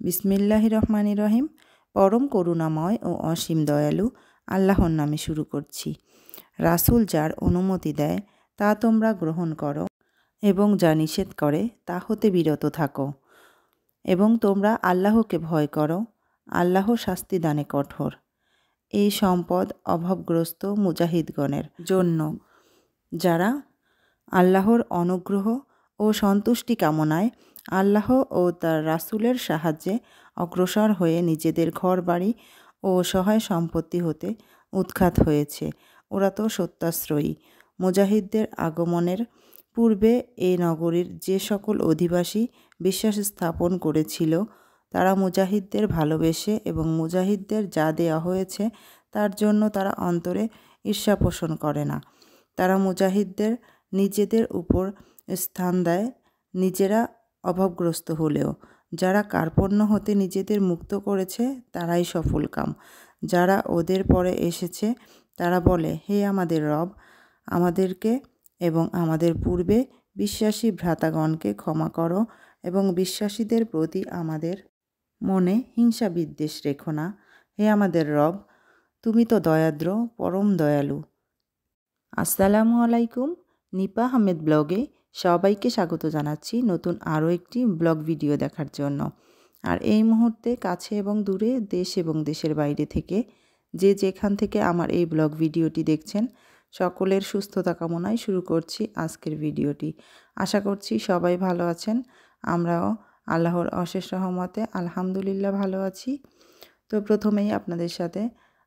বিসমিল্লাহ রহমানি রহিম পরম করুণাময় ও অসীম দয়ালু আল্লাহর নামে শুরু করছি। রাসুল যার অনুমতি দেয়, তা তোমরা গ্রহণ করো এবং যা নিষেধ করে, তা হতে বিরত থাকো এবং তোমরা আল্লাহকে ভয় করো, আল্লাহ শাস্তি দানে কঠোর। এই সম্পদ অভাবগ্রস্ত মুজাহিদগণের জন্য। যারা আল্লাহর অনুগ্রহ ও সন্তুষ্টি কামনায় আল্লাহ ও তার রাসুলের সাহায্যে অগ্রসর হয়ে নিজেদের ঘর বাড়ি ও সহায় সম্পত্তি হতে উৎখাত হয়েছে। ওরা তো সত্যাশ্রয়ী। মুজাহিদদের আগমনের পূর্বে এই নগরীর যে সকল অধিবাসী বিশ্বাস স্থাপন করেছিল, তারা মুজাহিদদের ভালোবেসে এবং মুজাহিদদের যা দেওয়া হয়েছে, তার জন্য তারা অন্তরে ঈর্ষা পোষণ করে না। তারা মুজাহিদদের নিজেদের উপর স্থান দেয়, নিজেরা অভাবগ্রস্ত হলেও। যারা কার্পণ্য হতে নিজেদের মুক্ত করেছে, তারাই সফল কাম। যারা ওদের পরে এসেছে, তারা বলে, হে আমাদের রব, আমাদেরকে এবং আমাদের পূর্বে বিশ্বাসী ভ্রাতাগণকে ক্ষমা করো এবং বিশ্বাসীদের প্রতি আমাদের মনে হিংসা বিদ্বেষ রেখো না। হে আমাদের রব, তুমি তো দয়াদ্র, পরম দয়ালু। আসসালামু আলাইকুম, নিপা আহমেদ ব্লগে সবাইকে স্বাগত জানাচ্ছি নতুন আরও একটি ব্লগ ভিডিও দেখার জন্য। আর এই মুহূর্তে কাছে এবং দূরে দেশ এবং দেশের বাইরে থেকে যে যেখান থেকে আমার এই ব্লগ ভিডিওটি দেখছেন, সকলের সুস্থতা কামনায় শুরু করছি আজকের ভিডিওটি। আশা করছি সবাই ভালো আছেন। আমরাও আল্লাহর অশেষ রহমতে আলহামদুলিল্লাহ ভালো আছি। তো প্রথমেই আপনাদের সাথে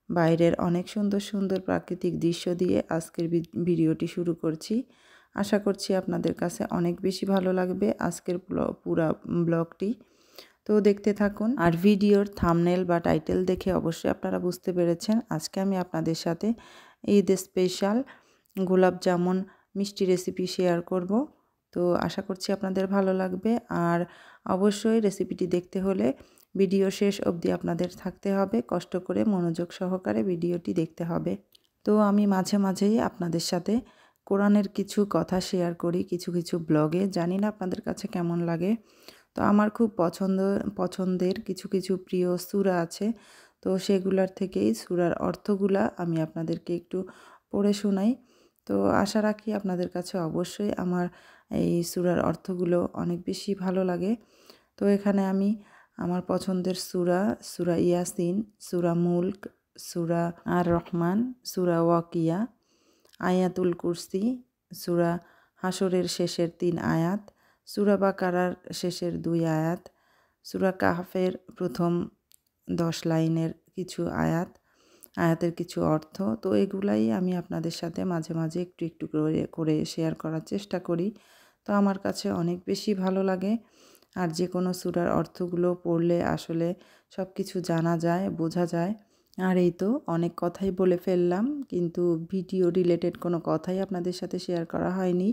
বাইরের অনেক সুন্দর সুন্দর প্রাকৃতিক দৃশ্য দিয়ে আজকের ভিডিওটি শুরু করছি। আশা করছি আপনাদের কাছে অনেক বেশি ভালো লাগবে আজকের পুরা ব্লগটি। তো দেখতে থাকুন। আর ভিডিওর থামনেল বা টাইটেল দেখে অবশ্যই আপনারা বুঝতে পেরেছেন। আজকে আমি আপনাদের সাথে ঈদ স্পেশাল গোলাপ জামুন মিষ্টি রেসিপি শেয়ার করব। তো আশা করছি আপনাদের ভালো লাগবে। আর অবশ্যই রেসিপিটি দেখতে হলে ভিডিও শেষ অবধি আপনাদের থাকতে হবে। কষ্ট করে মনোযোগ সহকারে ভিডিওটি দেখতে হবে। তো আমি মাঝে মাঝেই আপনাদের সাথে কোরআনের কিছু কথা শেয়ার করি, কিছু কিছু ব্লগে জানি না আপনাদের কাছে কেমন লাগে। তো আমার খুব পছন্দ, পছন্দের কিছু কিছু প্রিয় সুরা আছে। তো সেগুলার থেকেই সুরার অর্থগুলা আমি আপনাদেরকে একটু পড়ে শোনাই। তো আশা রাখি আপনাদের কাছে অবশ্যই আমার এই সুরার অর্থগুলো অনেক বেশি ভালো লাগে। তো এখানে আমি আমার পছন্দের সুরা সুরা ইয়াসিন, সুরা মুল্ক, সুরা আর রহমান, সুরা ওয়াকিয়া। আয়াতুল কুরসি, সুরা হাসরের শেষের তিন আয়াত, সুরা বাকারার শেষের দুই আয়াত, সুরা কাহাফের প্রথম দশ লাইনের কিছু আয়াত, আয়াতের কিছু অর্থ। তো এগুলাই আমি আপনাদের সাথে মাঝে মাঝে একটু একটু করে শেয়ার করার চেষ্টা করি। তো আমার কাছে অনেক বেশি ভালো লাগে। আর যে কোনো সুরার অর্থগুলো পড়লে আসলে সব কিছু জানা যায়, বোঝা যায়। আর এই তো অনেক কথাই বলে ফেললাম, কিন্তু ভিডিও রিলেটেড কোনো কথাই আপনাদের সাথে শেয়ার করা হয়নি।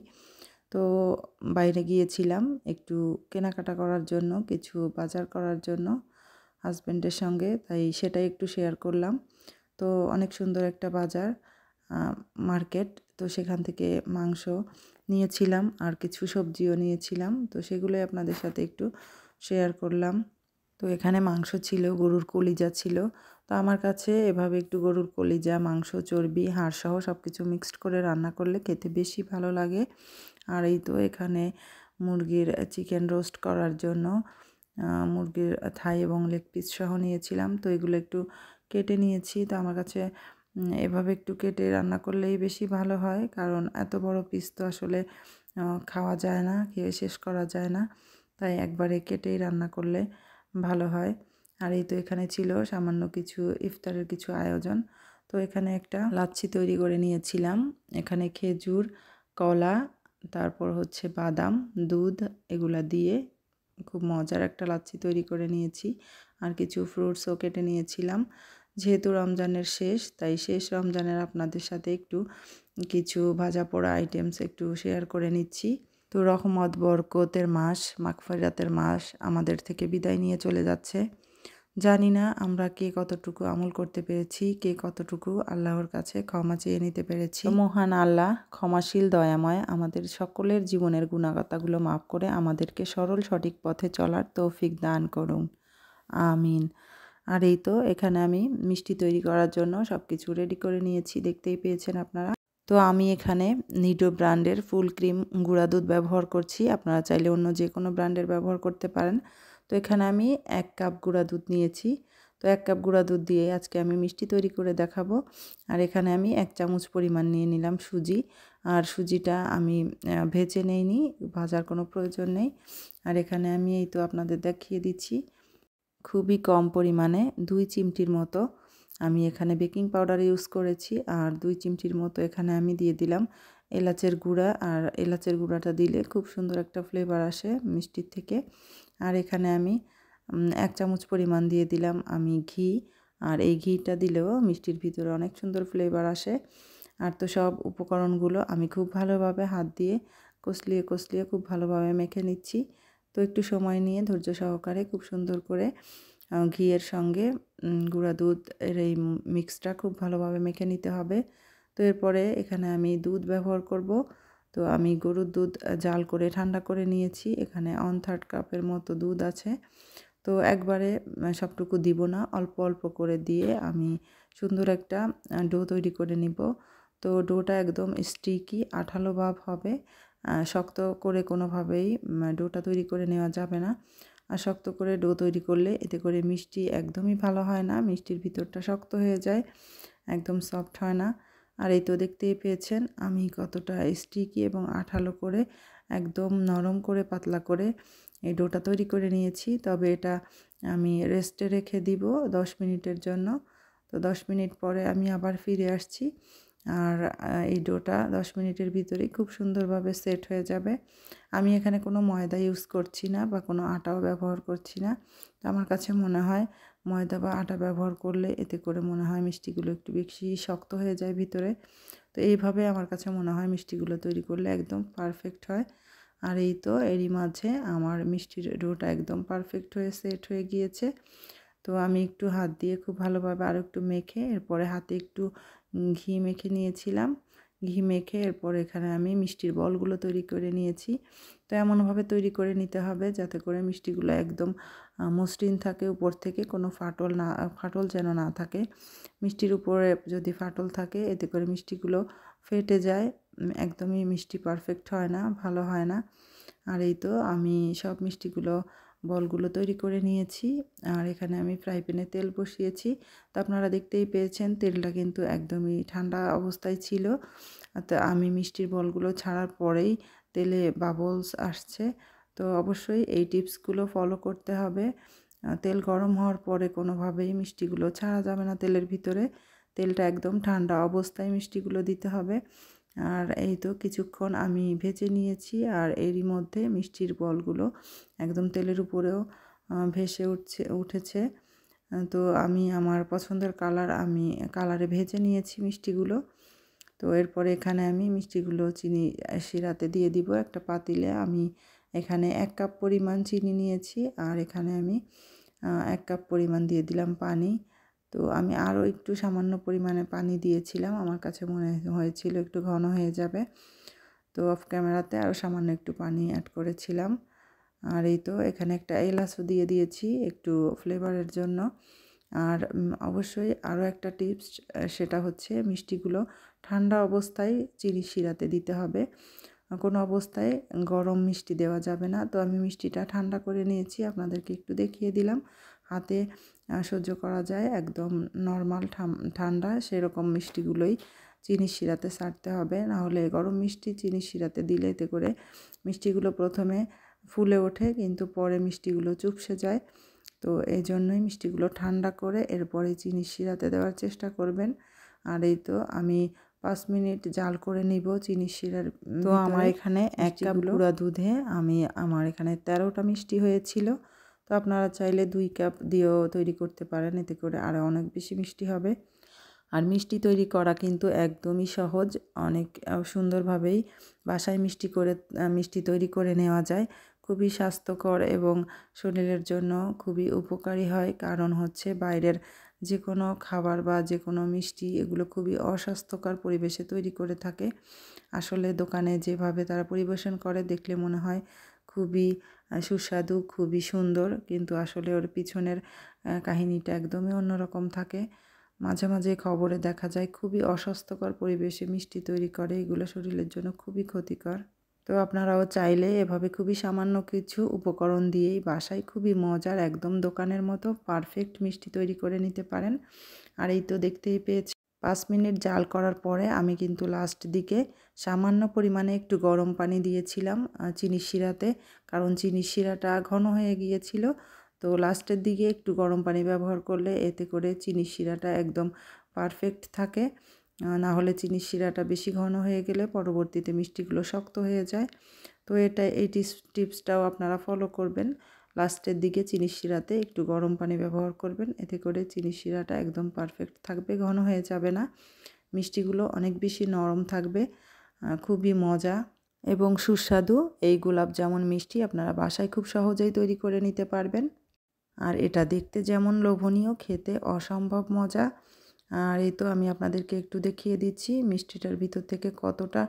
তো বাইরে গিয়েছিলাম একটু কেনাকাটা করার জন্য, কিছু বাজার করার জন্য হাজব্যান্ডের সঙ্গে, তাই সেটাই একটু শেয়ার করলাম। তো অনেক সুন্দর একটা বাজার মার্কেট তো সেখান থেকে মাংস নিয়েছিলাম আর কিছু সবজিও নিয়েছিলাম, তো সেগুলোই আপনাদের সাথে একটু শেয়ার করলাম। তো এখানে মাংস ছিল, গরুর কলিজা ছিল। তো আমার কাছে এভাবে একটু গরুর কলিজা, মাংস, চর্বি হাড়সহ সব কিছু মিক্সড করে রান্না করলে খেতে বেশি ভালো লাগে। আর এই তো এখানে মুরগির চিকেন রোস্ট করার জন্য মুরগির থাই এবং লেগ পিস সহ নিয়েছিলাম। তো এগুলো একটু কেটে নিয়েছি। তো আমার কাছে এভাবে একটু কেটে রান্না করলেই বেশি ভালো হয়। কারণ এত বড় পিস তো আসলে খাওয়া যায় না, খেয়ে শেষ করা যায় না। তাই একবারে কেটেই রান্না করলে ভালো হয়। আর এই তো এখানে ছিল সামান্য কিছু ইফতারের কিছু আয়োজন। তো এখানে একটা লাচ্ছি তৈরি করে নিয়েছিলাম। এখানে খেজুর, কলা, তারপর হচ্ছে বাদাম, দুধ এগুলা দিয়ে খুব মজার একটা লাচ্ছি তৈরি করে নিয়েছি। আর কিছু ফ্রুটসও কেটে নিয়েছিলাম। যেহেতু রমজানের শেষ, তাই শেষ রমজানের আপনাদের সাথে একটু কিছু ভাজা পোড়া আইটেমস একটু শেয়ার করে নিচ্ছি। তো রহমত, বরকতের মাস মাকফরাতের মাস আমাদের থেকে বিদায় নিয়ে চলে যাচ্ছে। জানি না আমরা কে কতটুকু আমল করতে পেরেছি, কে কতটুকু আল্লাহর কাছে ক্ষমা চেয়ে নিতে পেরেছি। মহান আল্লাহ, ক্ষমাশীল, দয়াময় আমাদের সকলের জীবনের গুণাগতাগুলো মাফ করে আমাদেরকে সরল, সঠিক পথে চলার তৌফিক দান করুন। আমিন। আর এই তো এখানে আমি মিষ্টি তৈরি করার জন্য সব কিছু রেডি করে নিয়েছি, দেখতেই পেয়েছেন আপনারা। তো আমি এখানে নিডো ব্র্যান্ডের ফুল ক্রিম গুঁড়া দুধ ব্যবহার করছি। আপনারা চাইলে অন্য যে কোনো ব্র্যান্ডের ব্যবহার করতে পারেন। তো এখানে আমি এক কাপ গুঁড়া দুধ নিয়েছি। তো এক কাপ গুঁড়া দুধ দিয়ে আজকে আমি মিষ্টি তৈরি করে দেখাবো। আর এখানে আমি এক চামচ পরিমাণ নিয়ে নিলাম সুজি। আর সুজিটা আমি ভেজে নেইনি, ভাজার কোনো প্রয়োজন নেই। আর এখানে আমি এই তো আপনাদের দেখিয়ে দিচ্ছি। খুবই কম পরিমাণে দুই চিমটির মতো আমি এখানে বেকিং পাউডার ইউজ করেছি আর দুই চিমটির মতো এখানে আমি দিয়ে দিলাম এলাচের গুঁড়া আর এলাচের গুঁড়াটা দিলে খুব সুন্দর একটা ফ্লেভার আসে মিষ্টির থেকে। আর এখানে আমি এক চামচ পরিমাণ দিয়ে দিলাম আমি ঘি আর এই ঘিটা দিলেও মিষ্টির ভিতরে অনেক সুন্দর ফ্লেভার আসে। আর তো সব উপকরণগুলো আমি খুব ভালোভাবে হাত দিয়ে কষলিয়ে কষলিয়ে খুব ভালোভাবে মেখে নিচ্ছি। তো একটু সময় নিয়ে ধৈর্য সহকারে খুব সুন্দর করে ঘিয়ের সঙ্গে গুঁড়া দুধ এর এই মিক্সটা খুব ভালোভাবে মেখে নিতে হবে। তো এরপরে এখানে আমি দুধ ব্যবহার করব। তো আমি গরুর দুধ জাল করে ঠান্ডা করে নিয়েছি। এখানে অন থার্ড কাপের মতো দুধ আছে। তো একবারে সবটুকু দিব না। অল্প অল্প করে দিয়ে আমি সুন্দর একটা ডো তৈরি করে নিব। তো ডোটা একদম স্টিকি আঠালো ভাব হবে। শক্ত করে কোনোভাবেই ডোটা তৈরি করে নেওয়া যাবে না। আর শক্ত করে ডো তৈরি করলে এতে করে মিষ্টি একদমই ভালো হয় না, মিষ্টির ভিতরটা শক্ত হয়ে যায়, একদম সফট হয় না। আর এই তো দেখতেই পেয়েছেন আমি কতটা স্টিকি এবং আঠালো করে একদম নরম করে পাতলা করে এই ডোটা তৈরি করে নিয়েছি। তবে এটা আমি রেস্টে রেখে দিব দশ মিনিটের জন্য। তো দশ মিনিট পরে আমি আবার ফিরে আসছি। আর এই ডোটা দশ মিনিটের ভিতরেই খুব সুন্দরভাবে সেট হয়ে যাবে। আমি এখানে কোনো ময়দা ইউজ করছি না বা কোনো আটাও ব্যবহার করছি না। তো আমার কাছে মনে হয় ময়দা বা আটা ব্যবহার করলে এতে করে মনে হয় মিষ্টিগুলো একটু বেশি শক্ত হয়ে যায় ভিতরে। তো এইভাবে আমার কাছে মনে হয় মিষ্টিগুলো তৈরি করলে একদম পারফেক্ট হয়। আর এই তো এরই মাঝে আমার মিষ্টির ডোটা একদম পারফেক্ট হয়ে সেট হয়ে গিয়েছে। তো আমি একটু হাত দিয়ে খুব ভালোভাবে আরও একটু মেখে, এরপরে হাতে একটু ঘি মেখে নিয়েছিলাম। ঘি মেখে এরপর এখানে আমি মিষ্টির বলগুলো তৈরি করে নিয়েছি। তো এমনভাবে তৈরি করে নিতে হবে যাতে করে মিষ্টিগুলো একদম মসৃণ থাকে, উপর থেকে কোনো ফাটল না, ফাটল যেন না থাকে। মিষ্টির উপরে যদি ফাটল থাকে, এতে করে মিষ্টিগুলো ফেটে যায়। একদমই মিষ্টি পারফেক্ট হয় না, ভালো হয় না। আর এই তো আমি সব মিষ্টিগুলো বলগুলো তৈরি করে নিয়েছি। আর এখানে আমি ফ্রাই প্যানে তেল বসিয়েছি। তো আপনারা দেখতেই পেয়েছেন, তেলটা কিন্তু একদমই ঠান্ডা অবস্থায় ছিল। তো আমি মিষ্টির বলগুলো ছাড়ার পরেই তেলে বাবলস আসছে। তো অবশ্যই এই টিপসগুলো ফলো করতে হবে। তেল গরম হওয়ার পরে কোনোভাবেই মিষ্টিগুলো ছাড়া যাবে না তেলের ভিতরে। তেলটা একদম ঠান্ডা অবস্থায় মিষ্টিগুলো দিতে হবে। আর এই তো কিছুক্ষণ আমি ভেজে নিয়েছি আর এরই মধ্যে মিষ্টির বলগুলো একদম তেলের উপরেও ভেসে উঠছে, উঠেছে। তো আমি আমার পছন্দের কালার আমি কালারে ভেজে নিয়েছি মিষ্টিগুলো। তো এরপরে এখানে আমি মিষ্টিগুলো চিনি শিরাতে দিয়ে দিব একটা পাতিলে। আমি এখানে এক কাপ পরিমাণ চিনি নিয়েছি আর এখানে আমি এক কাপ পরিমাণ দিয়ে দিলাম পানি। তো আমি আরও একটু সামান্য পরিমাণে পানি দিয়েছিলাম। আমার কাছে মনে হয়েছিল একটু ঘন হয়ে যাবে। তো অফ ক্যামেরাতে আরও সামান্য একটু পানি অ্যাড করেছিলাম। আর এই তো এখানে একটা এলাচও দিয়ে দিয়েছি একটু ফ্লেভারের জন্য। আর অবশ্যই আরও একটা টিপস সেটা হচ্ছে মিষ্টিগুলো ঠান্ডা অবস্থায় চিনি শিরাতে দিতে হবে। কোনো অবস্থায় গরম মিষ্টি দেওয়া যাবে না। তো আমি মিষ্টিটা ঠান্ডা করে নিয়েছি। আপনাদেরকে একটু দেখিয়ে দিলাম। হাতে সহ্য করা যায়। একদম নর্মাল ঠান্ডা সেরকম মিষ্টিগুলোই চিনি শিরাতে ছাড়তে হবে। নাহলে গরম মিষ্টি চিনি শিরাতে দিলে এতে করে মিষ্টিগুলো প্রথমে ফুলে ওঠে কিন্তু পরে মিষ্টিগুলো চুপসে যায়। তো এই জন্যই মিষ্টিগুলো ঠান্ডা করে এরপরে চিনি শিরাতে দেওয়ার চেষ্টা করবেন। আর এই তো আমি পাঁচ মিনিট জাল করে নিব চিনি শিরার তো আমার এখানে এক কাপ গুঁড়া দুধে আমি আমার এখানে তেরোটা মিষ্টি হয়েছিল। তো আপনারা চাইলে দুই কাপ দিয়েও তৈরি করতে পারেন, এতে করে আরও অনেক বেশি মিষ্টি হবে। আর মিষ্টি তৈরি করা কিন্তু একদমই সহজ, অনেক সুন্দরভাবেই বাসায় মিষ্টি করে মিষ্টি তৈরি করে নেওয়া যায়। খুবই স্বাস্থ্যকর এবং শরীরের জন্য খুবই উপকারী হয়, কারণ হচ্ছে বাইরের যে কোনো খাবার বা যে কোনো মিষ্টি এগুলো খুবই অস্বাস্থ্যকর পরিবেশে তৈরি করে থাকে। আসলে দোকানে যেভাবে তারা পরিবেশন করে, দেখলে মনে হয় খুবই সুস্বাদু, খুবই সুন্দর। কিন্তু আসলে ওর পিছনের কাহিনীটা একদমই অন্যরকম থাকে। মাঝে মাঝে খবরে দেখা যায়, খুবই অস্বাস্থ্যকর পরিবেশে মিষ্টি তৈরি করে। এগুলো শরীরের জন্য খুবই ক্ষতিকর। তো আপনারাও চাইলে এভাবে খুবই সামান্য কিছু উপকরণ দিয়েই বাসায় খুবই মজার, একদম দোকানের মতো পারফেক্ট মিষ্টি তৈরি করে নিতে পারেন। আর এই তো দেখতেই পেয়েছি পাঁচ মিনিট জাল করার পরে আমি কিন্তু লাস্ট দিকে সামান্য পরিমাণে একটু গরম পানি দিয়েছিলাম চিনির শিরাতে। কারণ চিনির শিরাটা ঘন হয়ে গিয়েছিল। তো লাস্টের দিকে একটু গরম পানি ব্যবহার করলে এতে করে চিনির শিরাটা একদম পারফেক্ট থাকে। না হলে চিনির শিরাটা বেশি ঘন হয়ে গেলে পরবর্তীতে মিষ্টিগুলো শক্ত হয়ে যায়। তো এটা, এই টিপসটাও আপনারা ফলো করবেন। লাস্টের দিকে চিনি শিরাতে একটু গরম পানি ব্যবহার করবেন। এতে করে চিনি শিরাটা একদম পারফেক্ট থাকবে, ঘন হয়ে যাবে না। মিষ্টিগুলো অনেক বেশি নরম থাকবে খুবই মজা এবং সুস্বাদু। এই গোলাপ জামুন মিষ্টি আপনারা বাসায় খুব সহজেই তৈরি করে নিতে পারবেন। আর এটা দেখতে যেমন লোভনীয়, খেতে অসম্ভব মজা। আর এই তো আমি আপনাদেরকে একটু দেখিয়ে দিচ্ছি মিষ্টিটার ভিতর থেকে কতটা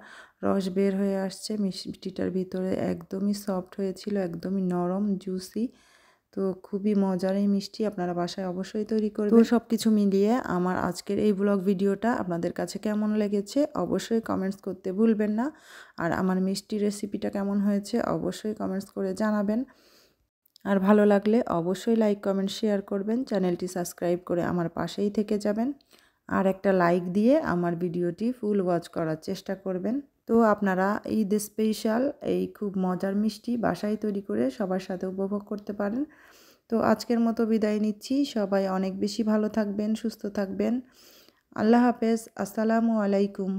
রস বের হয়ে আসছে। মিষ্টিটার ভিতরে একদমই সফট হয়েছিল একদমই নরম জুসি তো খুবই মজার এই মিষ্টি। আপনারা বাসায় অবশ্যই তৈরি করবেন তো সব কিছু মিলিয়ে আমার আজকের এই ব্লগ ভিডিওটা আপনাদের কাছে কেমন লেগেছে অবশ্যই কমেন্টস করতে ভুলবেন না। আর আমার মিষ্টি রেসিপিটা কেমন হয়েছে অবশ্যই কমেন্টস করে জানাবেন। আর ভালো লাগলে অবশ্যই লাইক, কমেন্ট, শেয়ার করবেন। চ্যানেলটি সাবস্ক্রাইব করে আমার পাশেই থেকে যাবেন। আর একটা লাইক দিয়ে আমার ভিডিওটি ফুল ওয়াচ করার চেষ্টা করবেন। তো আপনারা ঈদ স্পেশাল এই খুব মজার মিষ্টি বাসায় তৈরি করে সবার সাথে উপভোগ করতে পারেন। তো আজকের মতো বিদায় নিচ্ছি। সবাই অনেক বেশি ভালো থাকবেন, সুস্থ থাকবেন। আল্লাহ হাফেজ। আসসালামু আলাইকুম।